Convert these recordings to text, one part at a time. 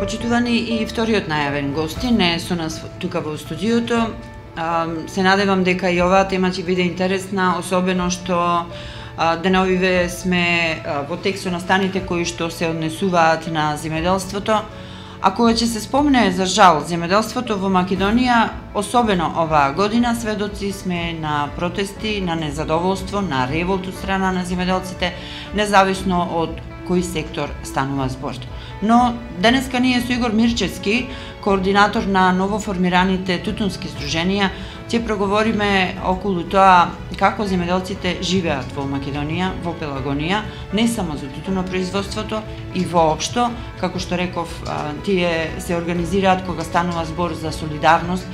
почитувани и вториот најавен гости не со нас тука во студиото. Се надевам дека и оваа тема ќе биде интересна, особено што деновиве сме во текстот на станите кои што се однесуваат на земјоделството. А кога ќе се спомне за жал земјоделството во Македонија, особено оваа година, сведоци сме на протести, на незадоволство, на револт од страна на земјоделците, независно од кој сектор станува збор. Но денеска ние со Игор Мирчевски, координатор на новоформираните тутунски сдруженија, ќе проговориме околу тоа како земеделците живеат во Македонија, во Пелагонија, не само за тутунопроизводството и воопшто, како што реков, тие се организираат кога станува збор за солидарност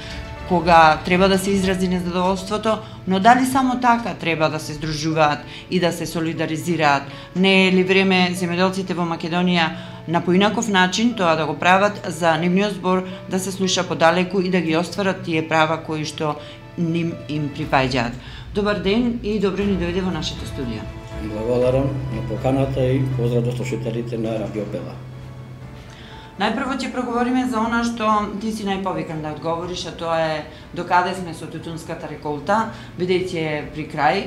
кога треба да се изрази незадоволството, но дали само така треба да се здружуваат и да се солидаризираат? Не е ли време земеделците во Македонија на поинаков начин тоа да го прават за нивниот збор да се слуша подалеку и да ги остварат тие права кои што ним им припаѓаат. Добар ден и добро ни дојде во нашето студио. Благодарам на поканата и поздрав до слушателите на Радио Бела. Најпрво ќе проговориме за она што ти си најповикан да одговориш, а тоа е докаде сме со тутунската реколта, бидејќи е при крај.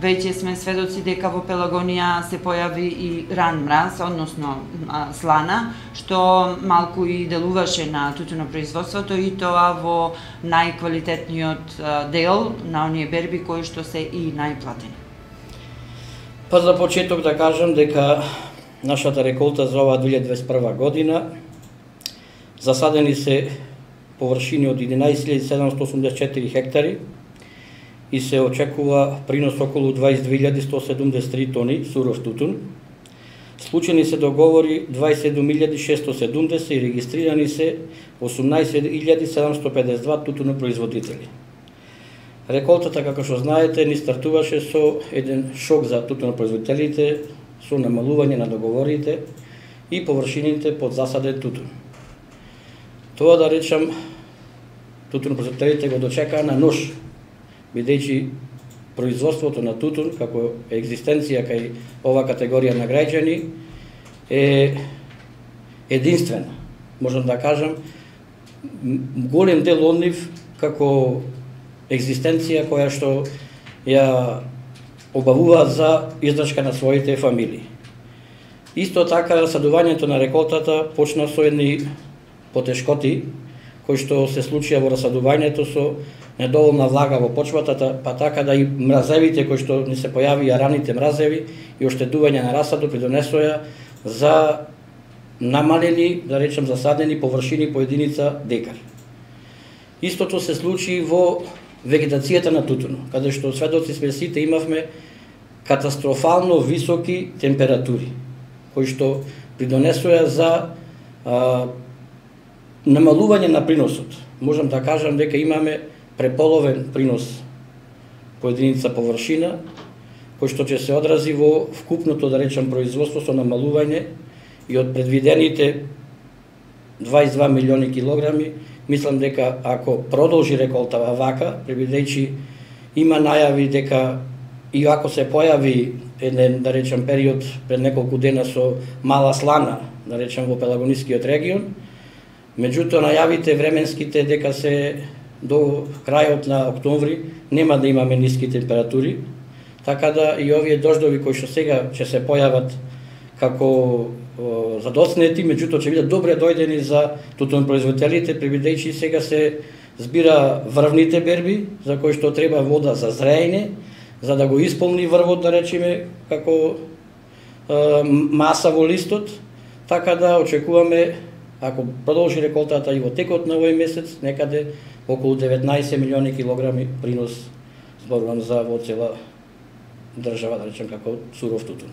Веќе сме сведоци дека во Пелагонија се појави и ран мраз, односно а, слана, што малку и делуваше на производството и тоа во најквалитетниот дел на оние берби кои што се и најплатени. Па за почеток да кажам дека нашата реколта за оваа 2021 година Засадени се површини од 11.784 хектари и се очекува принос околу 22.173 тони суров тутун. Случени се договори 27.670 и регистрирани се 18.752 тутунопроизводители. Реколтата, како што знаете, ни стартуваше со еден шок за тутунопроизводителите, со намалување на договорите и површините под засаден тутун. Тоа да речам, тутун производителите го дочекаа на нож, бидејќи производството на тутун како екзистенција кај ова категорија на граѓани е единствена. Можам да кажам, голем дел од нив како екзистенција која што ја обавуваат за издршка на своите фамилии. Исто така, садувањето на реколтата почна со едни потешкоти кои што се случија во расадувањето со недоволна влага во почвата, па така да и мразевите кои што ни се појавија раните мразеви и оштедување на расадот придонесоја за намалени, да речем, засадени површини по единица декар. Истото се случи во вегетацијата на тутуно, каде што сведоци сме сите имавме катастрофално високи температури, кои што придонесоја за а, намалување на приносот. Можам да кажам дека имаме преполовен принос по единица површина, кој што ќе се одрази во вкупното, да речам, производство со намалување и од предвидените 22 милиони килограми, мислам дека ако продолжи реколта вака, предвидејќи има најави дека и ако се појави еден, да речем, период пред неколку дена со мала слана, да речем, во Пелагонискиот регион, Меѓутоа, најавите временските дека се до крајот на октомври нема да имаме ниски температури, така да и овие дождови кои што сега ќе се појават како задоцнети, меѓутоа ќе бидат добре дојдени за производителите, прибидејќи сега се збира врвните берби, за кои што треба вода за зрејне, за да го исполни врвот, да речеме, како е, маса во листот, така да очекуваме ако продолжи реколтата и во текот на овој месец, некаде околу 19 милиони килограми принос зборувам за во цела држава, да речем како суров тутун.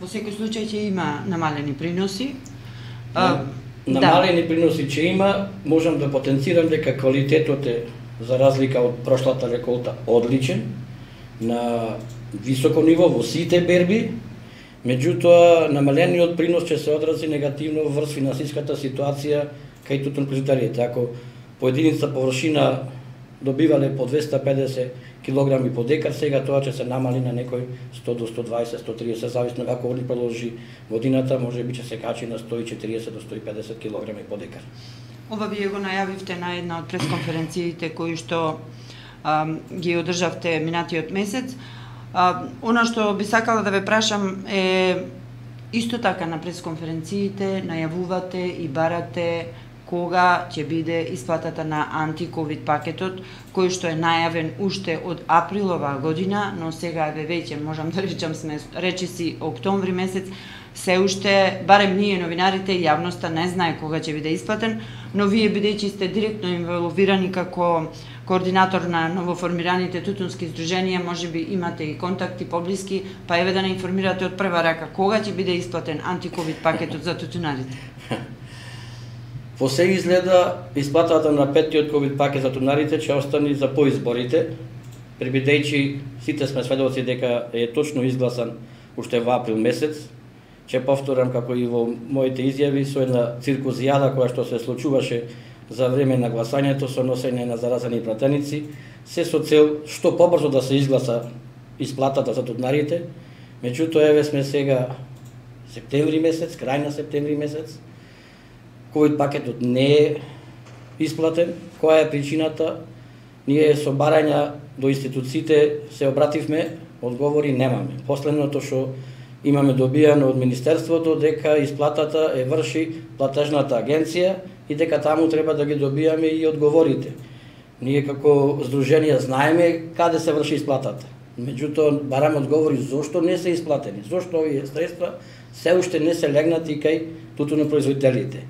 Во секој случај ќе има намалени приноси. А, намалени да. приноси ќе има, можам да потенцирам дека квалитетот е за разлика од прошлата реколта одличен на високо ниво во сите берби, Меѓутоа, намалениот принос ќе се одрази негативно врз финансиската ситуација кај тутун. Ако по единица површина добивале по 250 килограми по декар, сега тоа ќе се намали на некој 100 до 120, 130, зависно како они продолжи годината, може би ќе се качи на 140 до 150 килограми по декар. Ова вие го најавивте на една од пресконференциите кои што а, ги одржавте минатиот месец. А, она што би сакала да ве прашам е исто така на пресконференциите најавувате и барате кога ќе биде исплатата на антиковид пакетот, кој што е најавен уште од априлова година, но сега е веќе можам да речам сме речиси октомври месец, се уште, барем ние новинарите и јавноста не знае кога ќе биде исплатен, но вие бидејќи сте директно инволвирани како координатор на новоформираните тутунски здруженија, може би имате и контакти поблиски, па еве да не информирате од прва рака кога ќе биде исплатен антиковид пакетот за тутунарите. Во се изгледа исплатата на петтиот ковид пакет за тунарите ќе остани за поизборите, прибидејќи сите сме сведоци дека е точно изгласан уште во април месец. Ќе повторам како и во моите изјави со една циркузијада која што се случуваше за време на гласањето со носење на заразени пратеници, се со цел што побрзо да се изгласа исплатата за тутнарите. Меѓутоа еве сме сега септември месец, крај на септември месец, ковид пакетот не е исплатен, која е причината? Ние со барања до институциите се обративме, одговори немаме. Последното што имаме добијано од Министерството дека исплатата е врши платежната агенција и дека таму треба да ги добијаме и одговорите. Ние како здружение знаеме каде се врши исплатата. Меѓутоа барам одговори зошто не се исплатени, зошто овие средства се уште не се легнати кај тутунопроизводителите.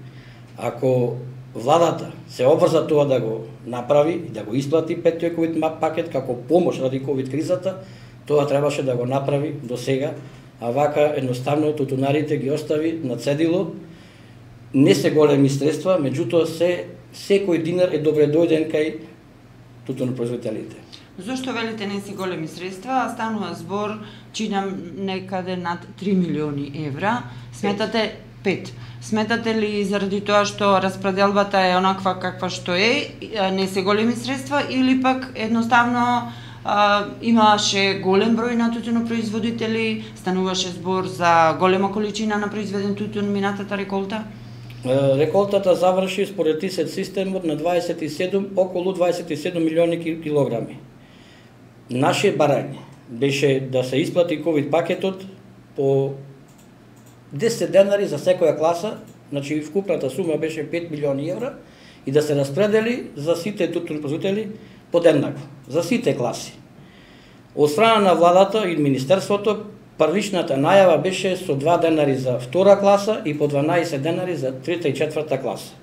Ако владата се обврза тоа да го направи и да го исплати петтиот ковид пакет како помош ради ковид кризата, тоа требаше да го направи до сега, а вака едноставно тутунарите ги остави на цедило. Не се големи средства, меѓутоа се секој динар е добре дојден кај тутунопроизводителите. Зошто велите не се големи средства, а станува збор чинам некаде над 3 милиони евра. Сметате 5. Сметате ли заради тоа што распределбата е онаква каква што е, не се големи средства или пак едноставно а, имаше голем број на производители, стануваше збор за голема количина на произведен тутун минатата реколта? Реколтата заврши според ИСЕТ системот на 27, околу 27 милиони килограми. Наше барање беше да се исплати ковид пакетот по 10 денари за секоја класа, значи вкупната сума беше 5 милиони евра, и да се распредели за сите тутун производители подеднакво, за сите класи. Од страна на владата и Министерството, првичната најава беше со 2 денари за втора класа и по 12 денари за трета и четврта класа.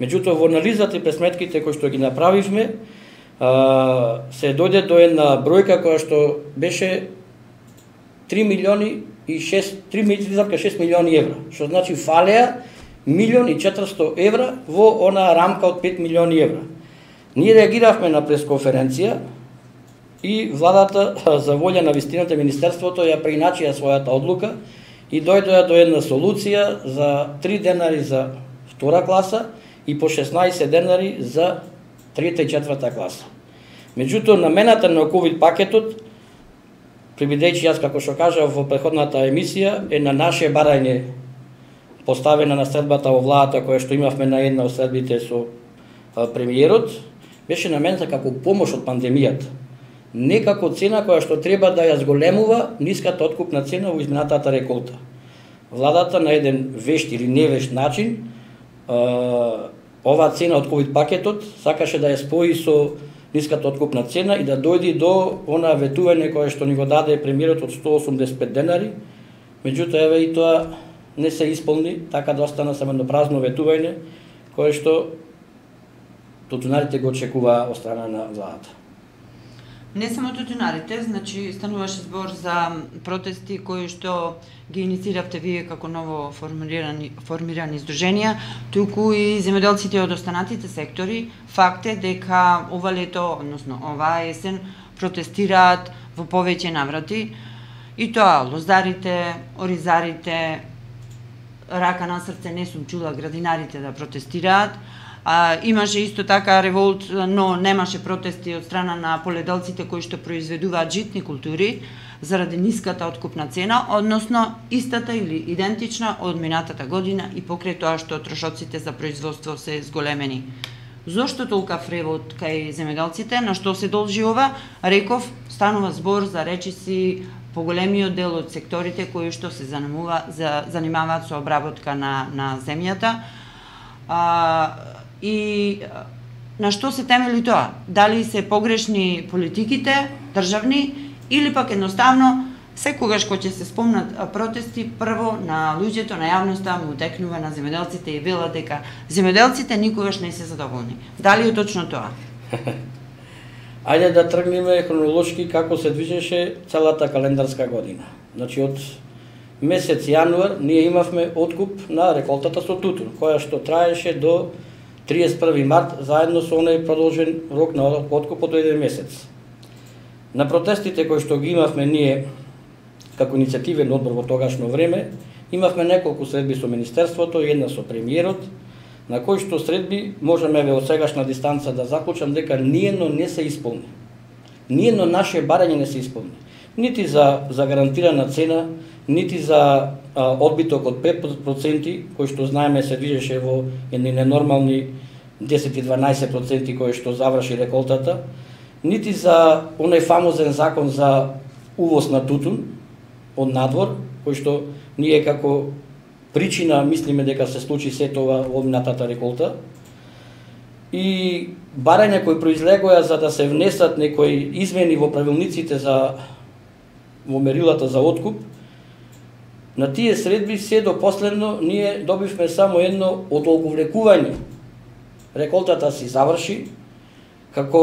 Меѓутоа, во анализата и пресметките кои што ги направивме, се дојде до една бројка која што беше 3 милиони и 6, 3,6 милиони евра, што значи фалеа милион и 400 евра во она рамка од 5 милиони евра. Ние реагиравме на пресконференција и владата за волја на вистината Министерството ја преиначија својата одлука и дојдоа до една солуција за 3 денари за втора класа и по 16 денари за трета и четврта класа. Меѓутоа, намената на ковид пакетот прибидејќи јас како што кажав во претходната емисија е на наше барање поставена на средбата во владата која што имавме на една од средбите со премиерот, беше намената како помош од пандемијата некако цена која што треба да ја зголемува ниската откупна цена во изминатата реколта. Владата на еден вешт или невешт начин оваа цена од ковид пакетот сакаше да ја спои со ниската откупна цена и да дојди до она ветување кое што ни го даде премиерот од 185 денари. Меѓутоа еве и тоа не се исполни, така да остана само едно празно ветување кое што тутунарите го очекуваа од страна на владата. Не само тутунарите, значи стануваше збор за протести кои што ги иницииравте вие како ново формирани, формирани издруженија, туку и земјоделците од останатите сектори. Факт е дека ова лето, односно оваа есен, протестираат во повеќе наврати. И тоа, лозарите, оризарите, рака на срце не сум чула градинарите да протестираат, А, имаше исто така револт, но немаше протести од страна на поледелците кои што произведуваат житни култури заради ниската откупна цена, односно истата или идентична од минатата година и покрај тоа што трошоците за производство се зголемени. Зошто толка револт кај земеделците, на што се должи ова? Реков, станува збор за речиси поголемиот дел од секторите кои што се занимава, за, занимаваат со обработка на, на земјата. А, и на што се темели тоа? Дали се погрешни политиките државни или пак едноставно секогаш кога ќе се спомнат протести, прво на луѓето, на јавноста му текнува на земјоделците и вела дека земјоделците никогаш не се задоволни. Дали е точно тоа? Ајде да тргнеме хронолошки како се движеше целата календарска година. Значи од месец јануар ние имавме откуп на реколтата со тутун, која што траеше до 31 март, заедно со оној продолжен рок на откупот од еден месец. На протестите кои што ги имавме ние како иницијативен одбор во тогашно време, имавме неколку средби со Министерството, една со премиерот, на кои што средби можеме ве од сегашна дистанца да заклучам дека ниедно не се исполни. Ниедно наше барање не се исполни. Нити за, за гарантирана цена, нити за а, одбиток од 5% кој што знаеме се движеше во едни ненормални 10-12% кои што заврши реколтата, нити за оној фамозен закон за увоз на тутун од надвор, кој што ние како причина мислиме дека се случи се тоа во минатата реколта, и барања кои произлегоа за да се внесат некои измени во правилниците за во мерилата за откуп, На тие средби се до последно ние добивме само едно одолговлекување. Реколтата си заврши, како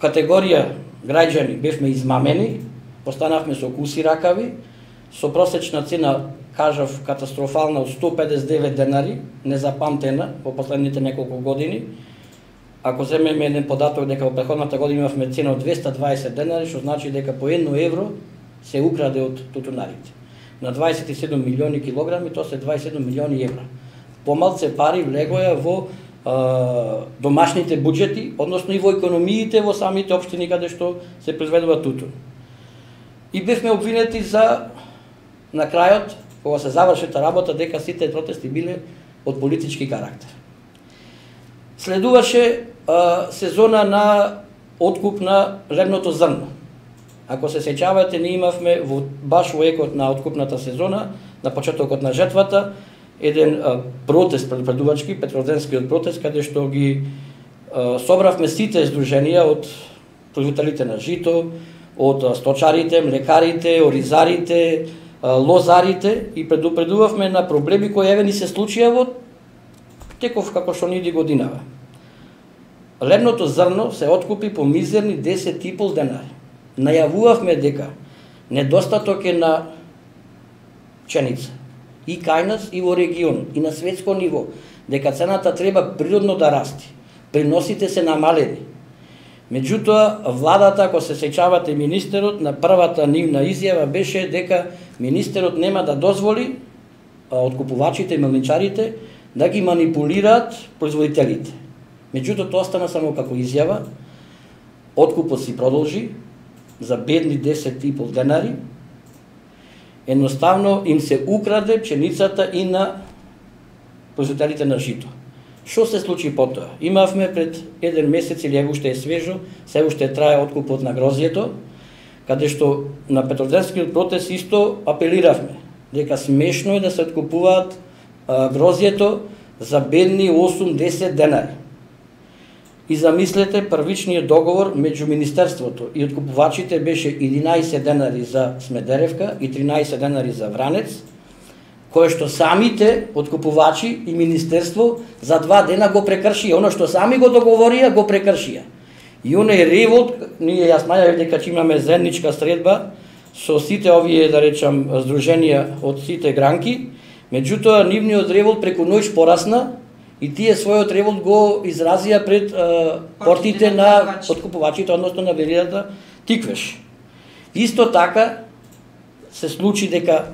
категорија граѓани бевме измамени, постанавме со куси ракави, со просечна цена, кажав, катастрофална од 159 денари, незапамтена во последните неколку години. Ако земеме еден податок дека во преходната година имавме цена од 220 денари, што значи дека по 1 евро се украде од тутунарите на 27 милиони килограми, тоа се 27 милиони евра. Помалце пари влегоја во а, домашните буџети, односно и во економиите во самите општини каде што се произведува тутун. И бевме обвинети за на крајот, кога се завршета работа, дека сите протести биле од политички карактер. Следуваше а, сезона на откуп на ревното зрно Ако се сеќавате, ние имавме во, баш во екот на откупната сезона, на почетокот на жетвата, еден а, протест предувачки, петроденскиот протест, каде што ги а, собравме сите здруженија од производителите на жито, од сточарите, млекарите, оризарите, а, лозарите и предупредувавме на проблеми кои еве ни се случија во теков како што ни годинава. Лебното зрно се откупи по мизерни 10,5 денари најавувавме дека недостаток е на пченица и кај нас и во регион и на светско ниво дека цената треба природно да расти. Приносите се намалени. Меѓутоа, владата, ако се сеќавате министерот, на првата нивна изјава беше дека министерот нема да дозволи откупувачите и мелничарите да ги манипулираат производителите. Меѓутоа, тоа остана само како изјава, откупот си продолжи, за бедни 10,5 денари, едноставно им се украде пшеницата и на производителите на жито. Што се случи потоа? Имавме пред еден месец или уште е свежо, се уште трае откупот на грозието, каде што на Петроденскиот протест исто апелиравме дека смешно е да се откупуваат грозието за бедни 8-10 денари. И замислете, првичниот договор меѓу Министерството и откупувачите беше 11 денари за Смедеревка и 13 денари за Вранец, кое што самите откупувачи и Министерство за два дена го прекршија. Оно што сами го договорија, го прекршија. И оној ревот, ние јас најавив дека ќе имаме заедничка средба со сите овие, да речам, здруженија од сите гранки, меѓутоа нивниот ревот преку ноќ порасна и тие својот револт го изразија пред а, портите на откупувачите, односно на веријата Тиквеш. Исто така се случи дека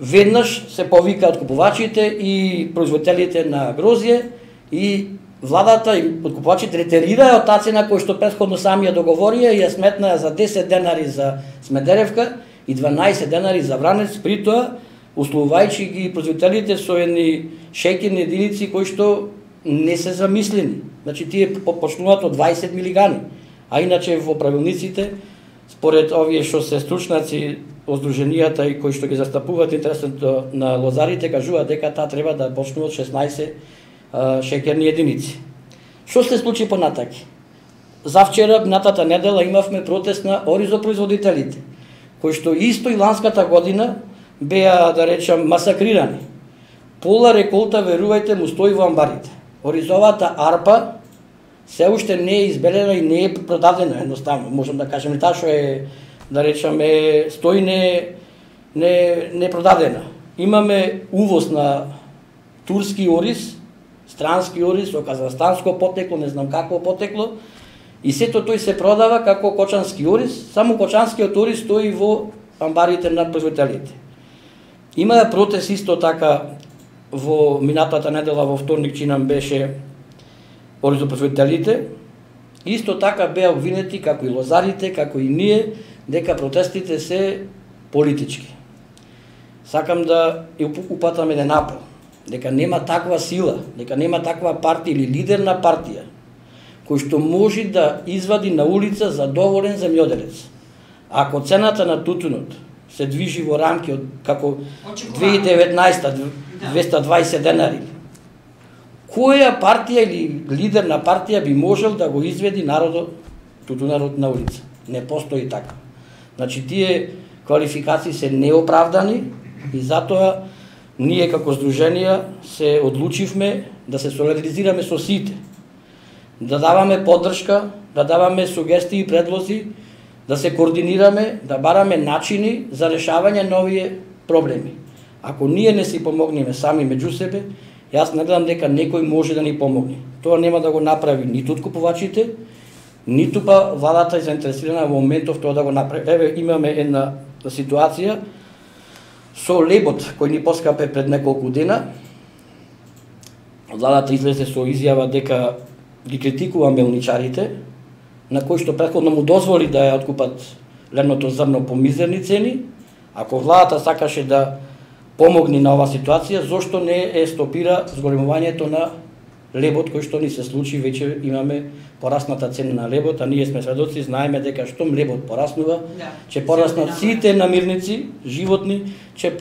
веднаш се повика откупувачите и производителите на грозје и владата и откупувачите ретерираа од таа цена која што претходно сами ја договорија и ја сметнаа за 10 денари за Смедеревка и 12 денари за Вранец, при тоа условувајќи ги производителите со едни шеќерни единици кои што не се замислени. Значи тие почнуваат од 20 милигани, а иначе во правилниците според овие што се стручнаци Оздруженијата и кои што ги застапуваат интересот на лозарите кажуваат дека таа треба да почнува од 16 шеќерни единици. Што се случи понатаки? Завчера, минатата недела, имавме протест на оризопроизводителите, кои што исто и ланската година беа, да речам, масакрирани. Пола реколта, верувајте, му стои во амбарите. Оризовата арпа се уште не е избелена и не е продадена, едноставно. Можам да кажем, таа што е, да речеме, стои не, не, не продадена. Имаме увоз на турски ориз, странски ориз, со казахстанско потекло, не знам какво потекло, и сето тој се продава како кочански ориз, само кочанскиот ориз стои во амбарите на производителите. Има протест исто така во минатата недела во вторник чинам беше оризопроизводителите, исто така беа обвинети како и лозарите, како и ние, дека протестите се политички. Сакам да упатам еден апел дека нема таква сила, дека нема таква партија или лидер на партија кој што може да извади на улица задоволен земјоделец. Ако цената на тутунот се движи во рамки од како 2019 220 денари, која партија или лидер на партија би можел да го изведи народот тутунарот на улица? Не постои така. Значи тие квалификации се неоправдани и затоа ние како здруженија се одлучивме да се солидаризираме со сите, да даваме поддршка, да даваме сугестии и предлози, да се координираме, да бараме начини за решавање на овие проблеми. Ако ние не си помогнеме сами меѓу себе, јас не гледам дека некој може да ни помогне. Тоа нема да го направи ниту откупувачите, ниту па владата е заинтересирана во моментов тоа да го направи. Еве имаме една ситуација Со лебот кој ни поскапе пред неколку дена, владата излезе со изјава дека ги критикува мелничарите, на кои што претходно му дозволи да ја откупат лебното зрно по мизерни цени, ако владата сакаше да помогни на оваа ситуација, зошто не е стопира зголемувањето на лебот кој што ни се случи, веќе имаме порасната цена на лебот, а ние сме сведоци, знаеме дека штом лебот пораснува, да, ќе пораснат сите намирници, животни, ќе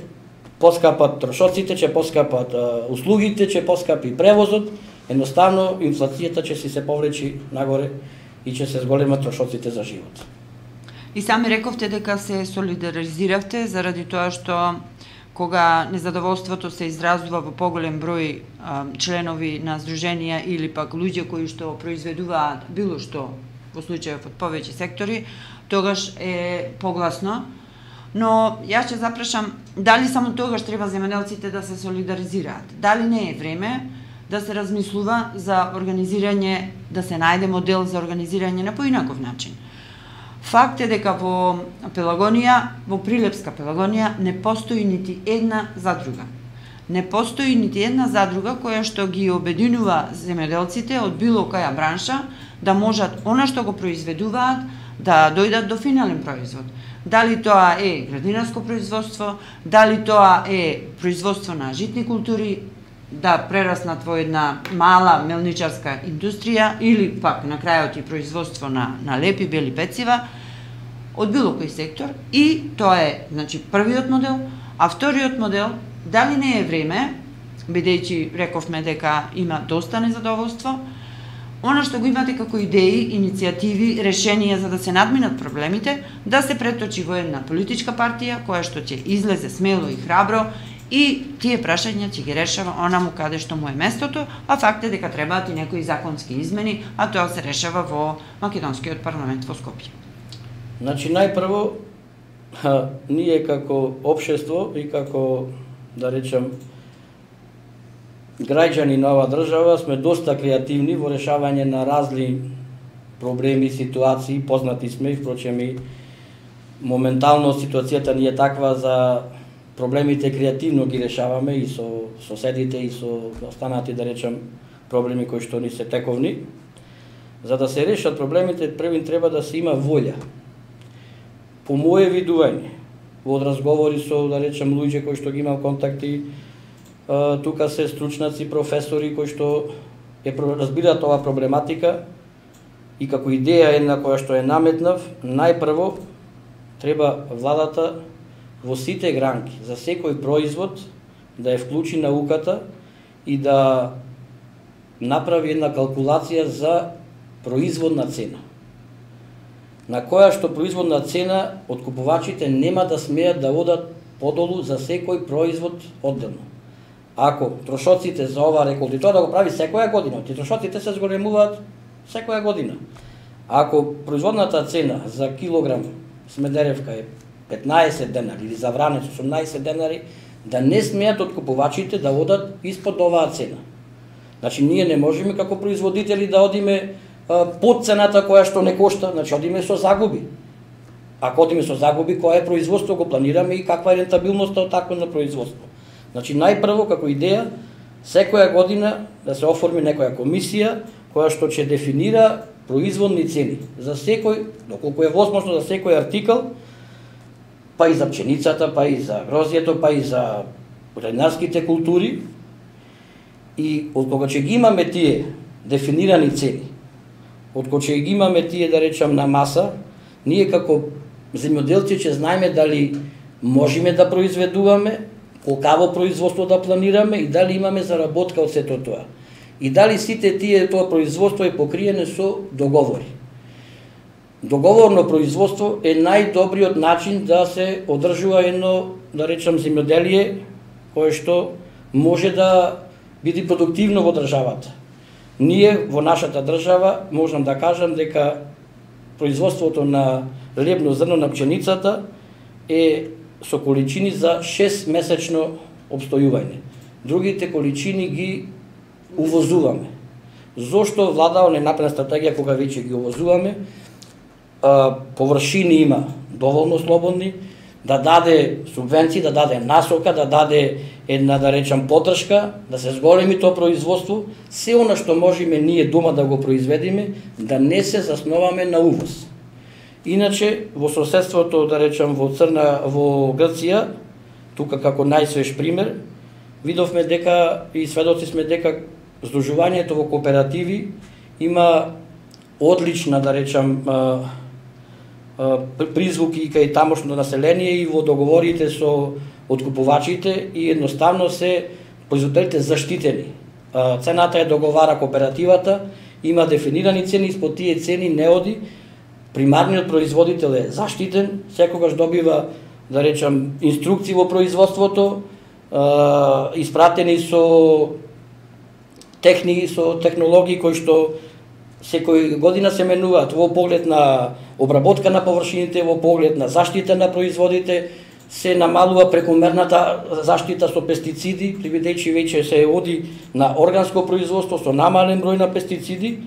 поскапат трошоците, ќе поскапат а, услугите, ќе поскапи превозот, едноставно инфлацијата ќе си се повлечи нагоре и ќе се зголемат трошоците за живот. И сами рековте дека се солидаризиравте заради тоа што кога незадоволството се изразува во поголем број а, членови на здруженија или пак луѓе кои што произведуваат било што во случајов од повеќе сектори, тогаш е погласно. Но јас ќе запрашам дали само тогаш треба земјоделците да се солидаризираат? Дали не е време да се размислува за организирање, да се најде модел за организирање на поинаков начин? Факт е дека во Пелагонија, во Прилепска Пелагонија, не постои нити една задруга. Не постои нити една задруга која што ги обединува земјоделците од било која бранша да можат она што го произведуваат да дојдат до финален производ. Дали тоа е градинарско производство, дали тоа е производство на житни култури, да прераснат во една мала мелничарска индустрија или пак на крајот и производство на, на лепи бели пецива, од било кој сектор. И тоа е значи првиот модел, а вториот модел дали не е време бидејќи рековме дека има доста незадоволство, она што го имате како идеи, иницијативи, решенија за да се надминат проблемите, да се преточи во една политичка партија која што ќе излезе смело и храбро и тие прашања ќе ги решава онаму каде што му е местото, а факт е дека требаат и некои законски измени, а тоа се решава во Македонскиот парламент во Скопје. Значи, најпрво, ние како обшество и како, да речем, граѓани на оваа држава сме доста креативни во решавање на разли проблеми, ситуации, познати сме и впрочем и моментално ситуацијата ни е таква за проблемите креативно ги решаваме и со соседите и со останати да речем проблеми кои што ни се тековни. За да се решат проблемите, првин треба да се има волја. По моје видување, во разговори со, да речем, луѓе кои што ги имам контакти, тука се стручнаци, професори кои што е разбираат оваа проблематика и како идеја една која што е наметнав, најпрво треба владата во сите гранки за секој производ да ја вклучи науката и да направи една калкулација за производна цена на која што производна цена откупувачите нема да смеат да одат подолу за секој производ одделно. Ако трошоците за ова реколти, тоа да го прави секоја година, ти трошоците се зголемуваат секоја година. Ако производната цена за килограм смедеревка е 15 денари или за 18 денари, да не смеат откупувачите да одат испод оваа цена. Значи, ние не можеме како производители да одиме под цената која што не кошта, значи одиме со загуби. Ако одиме со загуби, која е производство го планираме и каква е рентабилноста од такво на производство. Значи, најпрво, како идеја, секоја година да се оформи некоја комисија која што ќе дефинира производни цени за секој, доколку е возможно за секој артикал, па и за пченицата, па и за грозјето, па и за градинарските култури. И од кога ќе ги имаме тие дефинирани цени, од кога ќе ги имаме тие, да речам, на маса, ние како земјоделци ќе знаеме дали можеме да произведуваме, колкаво производство да планираме и дали имаме заработка од сето тоа. И дали сите тие тоа производство е покриено со договори. Договорно производство е најдобриот начин да се одржува едно, да речам, земјоделие кое што може да биде продуктивно во државата. Ние во нашата држава можам да кажам дека производството на лебно зрно на пченицата е со количини за 6 месечно обстојување. Другите количини ги увозуваме. Зошто владава не направи стратегија кога веќе ги увозуваме? Површини има доволно слободни, да даде субвенции, да даде насока, да даде една, да речам, подршка, да се зголеми тоа производство, се она што можеме ние дома да го произведиме, да не се засноваме на увоз. Иначе, во соседството, да речам, во Црна, во Грција, тука како најсвеж пример, видовме дека и сведоци сме дека здружувањето во кооперативи има одлична, да речам, призвуки кај тамошно население и во договорите со откупувачите и едноставно се производителите заштитени. Цената е договара кооперативата, има дефинирани цени, испод тие цени не оди, примарниот производител е заштитен, секогаш добива, да речам, инструкции во производството, испратени со техни, со технологии кои што секој година се менуваат во поглед на обработка на површините, во поглед на заштита на производите, се намалува прекомерната заштита со пестициди, бидејќи веќе се оди на органско производство со намален број на пестициди.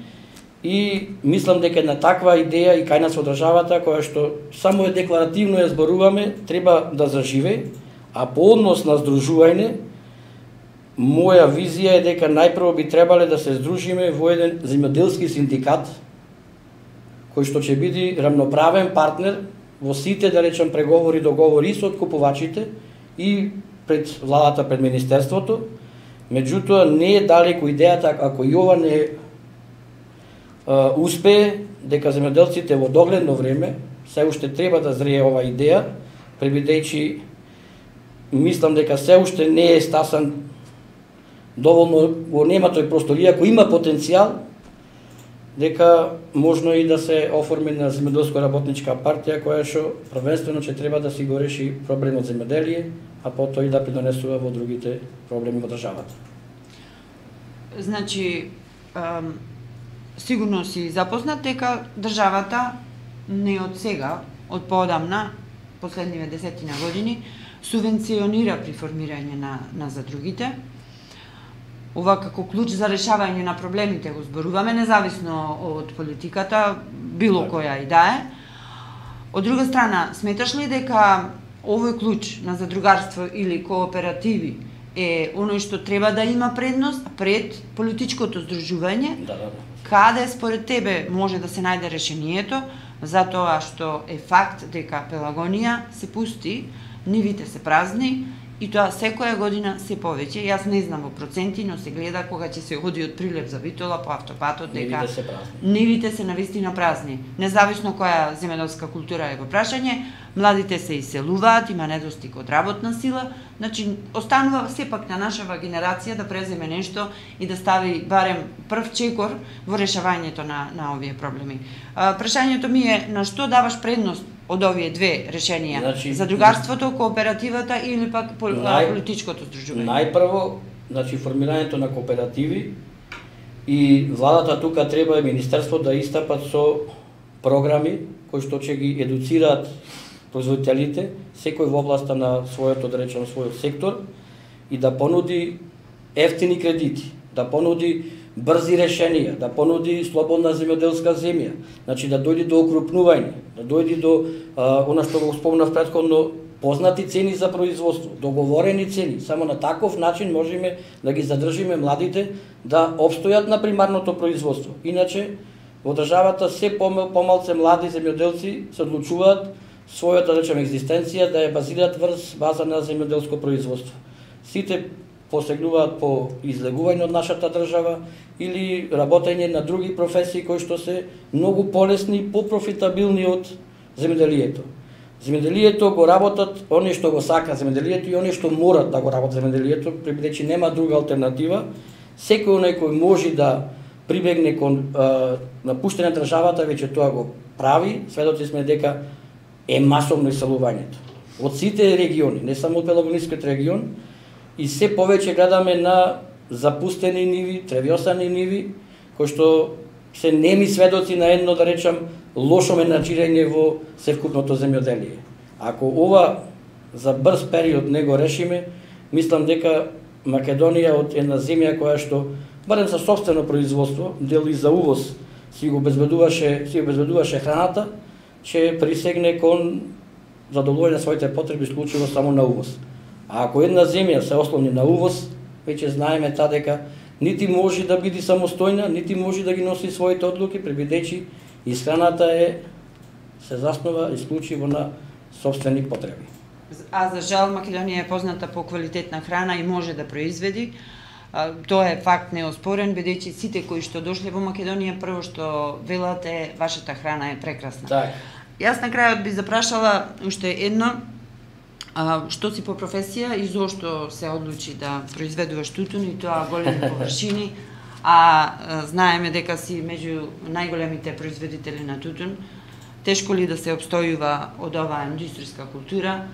И мислам дека на таква идеја и кај нас во државата која што само е декларативно ја зборуваме, треба да заживе, а по однос на здружување Моја визија е дека најпрво би требале да се здружиме во еден земјоделски синдикат, кој што ќе биде рамноправен партнер во сите, да речем, преговори, договори со откупувачите и пред владата, пред Министерството. Меѓутоа, не е далеко идејата, ако и ова не е, успее, дека земјоделците во догледно време, се уште треба да зрее ова идеја, пребидејќи мислам дека се уште не е стасан доволно го нема тој простор, иако има потенцијал, дека можно и да се оформи на земјоделско работничка партија која што првенствено ќе треба да си го реши проблемот земјоделие, а потоа и да придонесува во другите проблеми во државата. Значи, ем, сигурно си запознат дека државата не од сега, од поодамна, последниве десетина години, субвенционира при формирање на, на задругите, ова како клуч за решавање на проблемите го зборуваме, независно од политиката, било да. која и да е. Од друга страна, сметаш ли дека овој клуч на задругарство или кооперативи е оној што треба да има предност пред политичкото здружување. Да, да, да. Каде според тебе може да се најде решението за тоа што е факт дека Пелагонија се пусти, нивите се празни, И тоа секоја година се повеќе. Јас не знам во проценти, но се гледа кога ќе се оди од Прилеп за Битола по автопатот дека нивите се празни. Нивите се навистина празни. Независно која земјоделска култура е во прашање, младите се иселуваат, има недостиг од работна сила, значи останува сепак на нашава генерација да преземе нешто и да стави барем прв чекор во решавањето на на овие проблеми. А, прашањето ми е на што даваш предност од овие две решенија? Значи, за другарството, кооперативата или пак нај, политичкото здружување? Најпрво, значи формирањето на кооперативи и владата тука треба и министерство да истапат со програми кои што ќе ги едуцираат производителите, секој во областа на својот, да речем, својот сектор и да понуди ефтини кредити, да понуди брзи решенија, да понуди слободна земјоделска земја, значи да дојде до окрупнување, да дојде до а, она што го спомнав претходно, познати цени за производство, договорени цени. Само на таков начин можеме да ги задржиме младите да обстојат на примарното производство. Иначе, во државата се помалце млади земјоделци се одлучуваат својата, да речем, екзистенција да ја базираат врз база на земјоделско производство. Сите посегнуваат по излегување од нашата држава или работење на други професии кои што се многу полесни и попрофитабилни од земјоделието. Земјоделието го работат оние што го сака земјоделието и оние што морат да го работат земјоделието, бидејќи нема друга алтернатива. Секој оној кој може да прибегне кон напуштање на државата, веќе тоа го прави. Сведоци сме дека е масовно иселувањето. Од сите региони, не само од Пелагонискиот регион, и се повеќе гледаме на запустени ниви, тревиосани ниви, кои што се неми сведоци на едно, да речам, лошо менаджирање во севкупното земјоделие. Ако ова за брз период не го решиме, мислам дека Македонија од една земја која што барем со собствено производство, дел и за увоз, си го обезбедуваше, си го обезбедуваше храната, ќе присегне кон задоволување на своите потреби исклучиво само на увоз. А ако една земја се ослони на увоз, веќе знаеме та дека нити може да биде самостојна, нити може да ги носи своите одлуки, пребидејќи исхраната е се заснова исклучиво на собствени потреби. А за жал Македонија е позната по квалитетна храна и може да произведи. Тоа е факт неоспорен, бидејќи сите кои што дошле во Македонија прво што велат е вашата храна е прекрасна. Так. Јас на крајот би запрашала уште едно, А, што си по професија и зошто се одлучи да произведуваш тутун и тоа големи површини, а знаеме дека си меѓу најголемите производители на тутун, тешко ли да се обстојува од оваа индустријска култура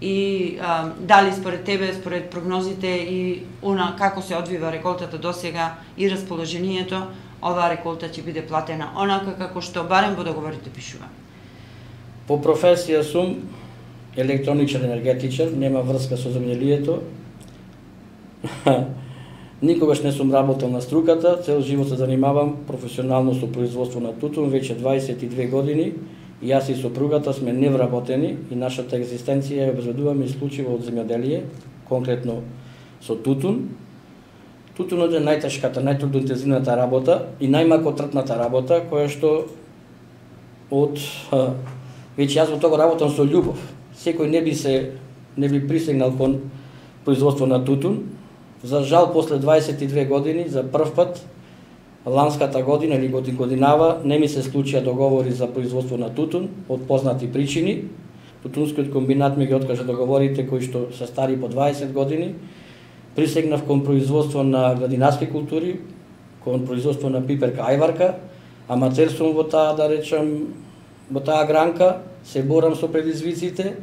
и а, дали според тебе, според прогнозите и она како се одвива реколтата до сега и расположението, оваа реколта ќе биде платена онака како што барем во договорите пишува. По професија сум електроничар енергетичар, нема врска со земјелието. Никогаш не сум работел на струката, цел живот се занимавам професионално со производство на тутун, веќе 22 години. И јас и сопругата сме невработени и нашата екзистенција ја обезбедуваме исклучиво од земјоделие, конкретно со тутун. Тутунот е најтешката, најтрудоинтензивната работа и најмакотрпната работа, која што од веќе јас во тоа работам со љубов секој не би се не би присегнал кон производство на тутун. За жал после 22 години за прв пат ланската година или годин годинава не ми се случија договори за производство на тутун од познати причини. Тутунскиот комбинат ми ги откажа договорите кои што се стари по 20 години. Присегнав кон производство на градинарски култури, кон производство на пиперка ајварка, аматер во таа, да речам, во таа гранка, се борам со предизвиците,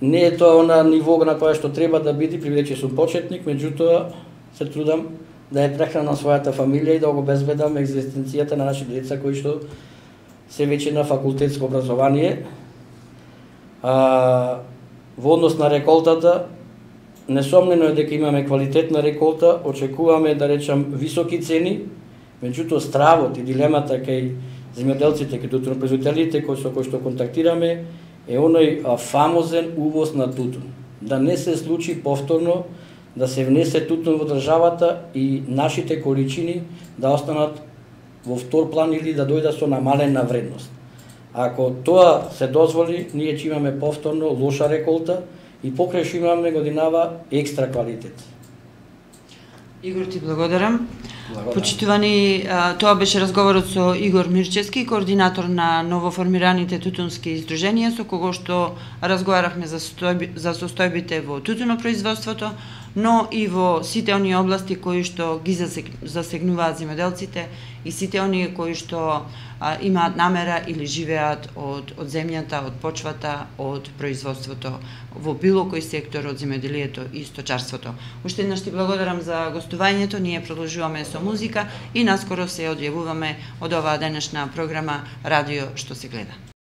Не е тоа на ниво на кое што треба да биде, привлече сум почетник, меѓутоа се трудам да ја прехранам својата фамилија и да го безбедам екзистенцијата на нашите деца кои што се веќе на факултетско образование. А, во однос на реколтата, несомнено е дека имаме квалитетна реколта, очекуваме да речам високи цени, меѓутоа стравот и дилемата кај земјоделците, кај производителите кои со кои што контактираме е оној фамозен увоз на тутун. Да не се случи повторно да се внесе тутун во државата и нашите количини да останат во втор план или да дојдат со намалена вредност. Ако тоа се дозволи, ние ќе имаме повторно лоша реколта и покрај што имаме годинава екстра квалитет. Игор, ти благодарам. Почитувани, тоа беше разговорот со Игор Мирчевски, координатор на новоформираните тутунски издруженија, со кого што разговаравме за, состојби, за состојбите во тутунопроизводството, но и во сите оние области кои што ги засегнуваат земјоделците и сите оние кои што а, имаат намера или живеат од, од земјата, од почвата, од производството во било кој сектор од земјоделието и сточарството. Уште еднаш ти благодарам за гостувањето, ние продолжуваме со музика и наскоро се одјавуваме од оваа денешна програма Радио што се гледа.